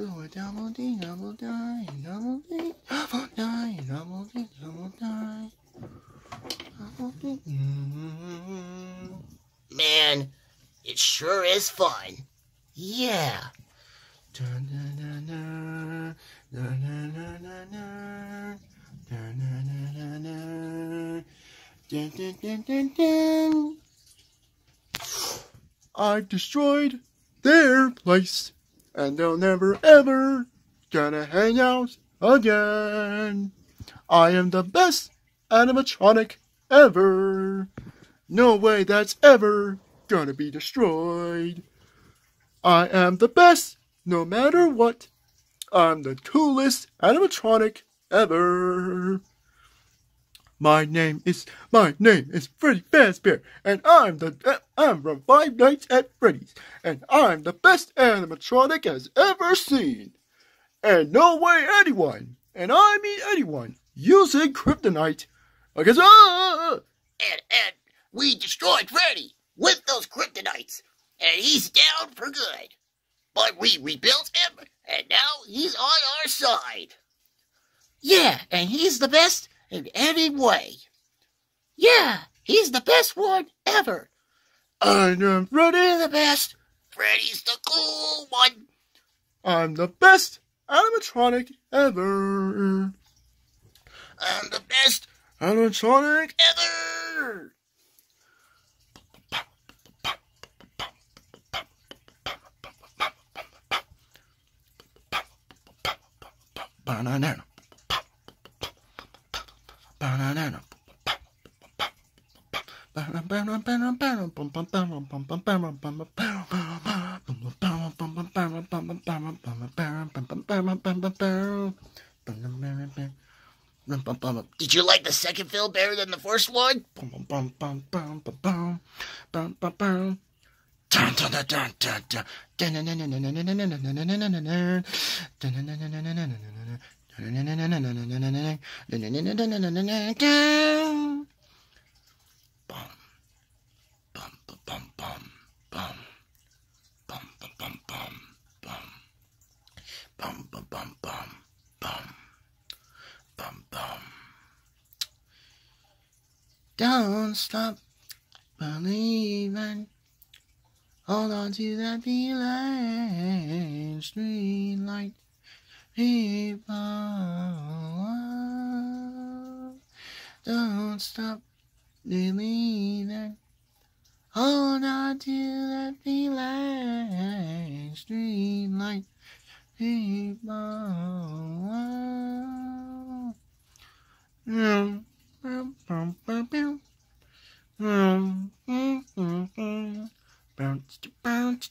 Double D, double die, double D, double die, double D, double die. Double D. Man, it sure is fun. Yeah. Dun, dun. I've destroyed their place, and they'll never ever gonna hang out again. I am the best animatronic ever. No way that's ever gonna be destroyed. I am the best, no matter what. I'm the coolest animatronic ever. My name is my name is Freddy Fazbear, and I'm the uh, I'm from Five Nights at Freddy's, and I'm the best animatronic has ever seen. And no way anyone, and I mean anyone, using kryptonite. Because ah, And, and we destroyed Freddy with those kryptonites, and he's down for good. But we rebuilt him, and now he's on our side. Yeah, and he's the best in any way. Yeah, he's the best one ever. I am Freddy. the best. Freddy's the cool one. I'm the best animatronic ever. I'm the best Animatronic ever. Did you like the second film better than the first one? Don't stop believing. Hold on to that feeling. Street light. People. Don't stop believing. Hold on to that feeling. Street light people. Bounce, bounce, bounce,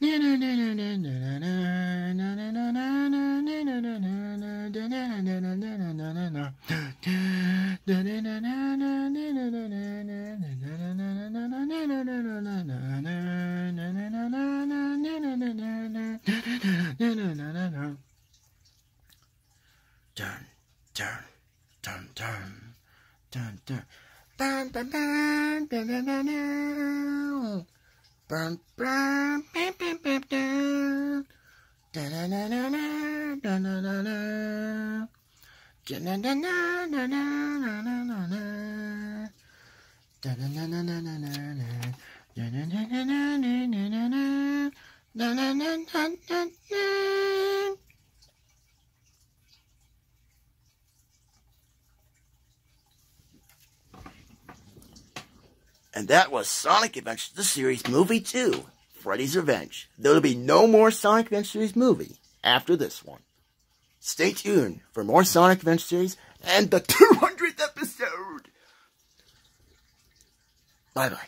Dun, dun, dun, dun, dun, dun. Bum, bum, bum, bum, bum, bum, bum. Bum, bum, bum, bum, bum, bum. Da-na-na-na-na, da-na-na-na. Da-na-na-na-na-na-na-na-na. Da-na-na-na-na-na-na. Da-na-na-na-na-na-na-na. Da-na-na-na-na-na. And that was Sonic Adventure the Series Movie 2, Freddy's Revenge. There'll be no more Sonic Adventure Series movie after this one. Stay tuned for more Sonic Adventure Series and the 200th Bye bye.